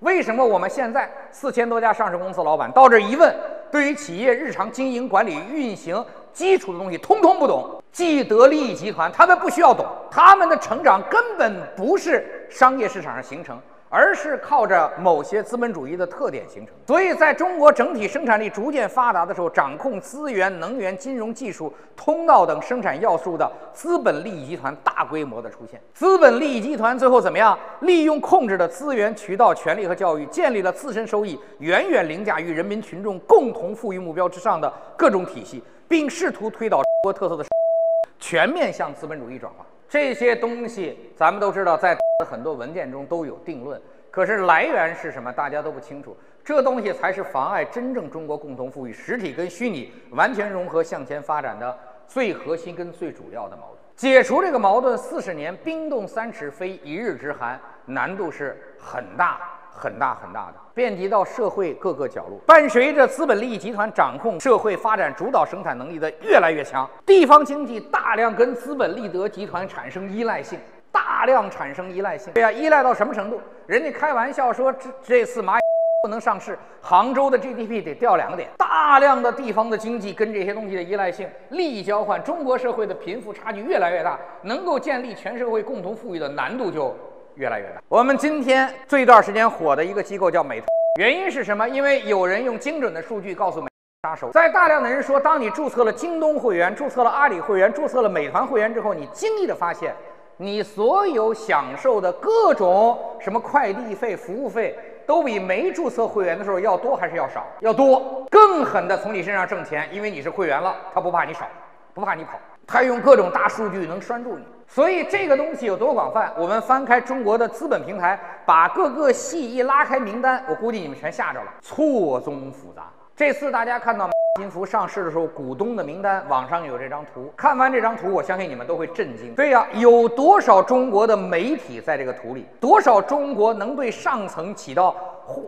为什么我们现在四千多家上市公司老板到这一问，对于企业日常经营管理运行基础的东西通通不懂？既得利益集团他们不需要懂，他们的成长根本不是商业市场上形成。而是靠着某些资本主义的特点形成，所以在中国整体生产力逐渐发达的时候，掌控资源、能源、金融技术、通道等生产要素的资本利益集团大规模的出现。资本利益集团最后怎么样？利用控制的资源、渠道、权力和教育，建立了自身收益远远凌驾于人民群众共同富裕目标之上的各种体系，并试图推导中国特色的全面向资本主义转化。这些东西咱们都知道，在。很多文件中都有定论，可是来源是什么，大家都不清楚。这东西才是妨碍真正中国共同富裕、实体跟虚拟完全融合向前发展的最核心跟最主要的矛盾。解除这个矛盾，四十年冰冻三尺非一日之寒，难度是很大很大很大的，遍及到社会各个角落。伴随着资本利益集团掌控社会发展、主导生产能力的越来越强，地方经济大量跟资本利得集团产生依赖性。大量产生依赖性，对呀，依赖到什么程度？人家开玩笑说，这这次蚂蚁不能上市，杭州的 GDP 得掉两个点。大量的地方的经济跟这些东西的依赖性、利益交换，中国社会的贫富差距越来越大，能够建立全社会共同富裕的难度就越来越大。我们今天这一段时间火的一个机构叫美团，原因是什么？因为有人用精准的数据告诉美杀手，在大量的人说，当你注册了京东会员、注册了阿里会员、注册了美团会员之后，你惊异的发现。你所有享受的各种什么快递费、服务费，都比没注册会员的时候要多还是要少？要多，更狠的从你身上挣钱，因为你是会员了，他不怕你少，不怕你跑，他用各种大数据能拴住你。所以这个东西有多广泛？我们翻开中国的资本平台，把各个系一拉开名单，我估计你们全吓着了，错综复杂。这次大家看到。金服上市的时候，股东的名单网上有这张图。看完这张图，我相信你们都会震惊。对呀，有多少中国的媒体在这个图里？多少中国能对上层起到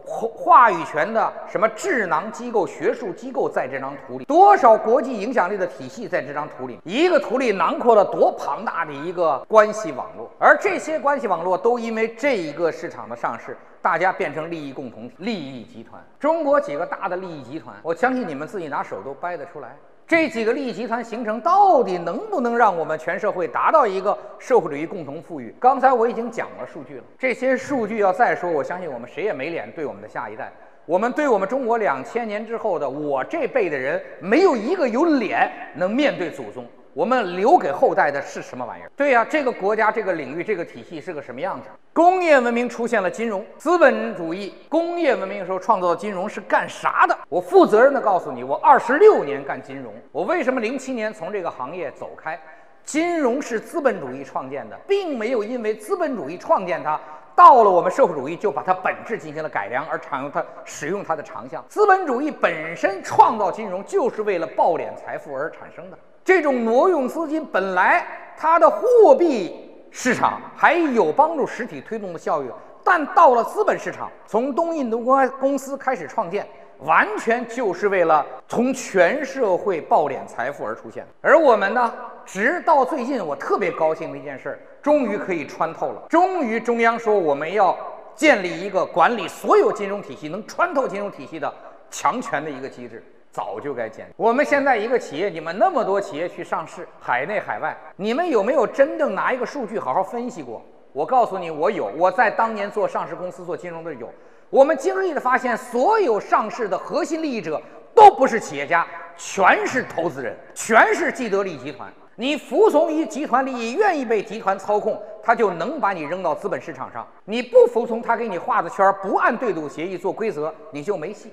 话话语权的什么智囊机构、学术机构在这张图里？多少国际影响力的体系在这张图里？一个图里囊括了多庞大的一个关系网络？而这些关系网络都因为这一个市场的上市。大家变成利益共同体、利益集团。中国几个大的利益集团，我相信你们自己拿手都掰得出来。这几个利益集团形成，到底能不能让我们全社会达到一个社会主义共同富裕？刚才我已经讲了数据了，这些数据要再说，我相信我们谁也没脸对我们的下一代，我们对我们中国两千年之后的我这辈的人，没有一个有脸能面对祖宗。我们留给后代的是什么玩意儿？对呀，这个国家、这个领域、这个体系是个什么样子？工业文明出现了金融，资本主义工业文明的时候创造的金融是干啥的？我负责任的告诉你，我二十六年干金融，我为什么零七年从这个行业走开？金融是资本主义创建的，并没有因为资本主义创建它，到了我们社会主义就把它本质进行了改良而采用它使用它的长项。资本主义本身创造金融就是为了暴敛财富而产生的。这种挪用资金本来它的货币市场还有帮助实体推动的效应，但到了资本市场，从东印度公公司开始创建，完全就是为了从全社会暴敛财富而出现。而我们呢，直到最近，我特别高兴的一件事，终于可以穿透了。终于中央说我们要建立一个管理所有金融体系、能穿透金融体系的强权的一个机制。早就该减。我们现在一个企业，你们那么多企业去上市，海内海外，你们有没有真正拿一个数据好好分析过？我告诉你，我有。我在当年做上市公司做金融的有。我们惊异的发现，所有上市的核心利益者都不是企业家，全是投资人，全是既得利益集团。你服从于集团利益，愿意被集团操控，他就能把你扔到资本市场上；你不服从他给你画的圈，不按对赌协议做规则，你就没戏。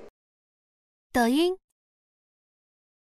抖音。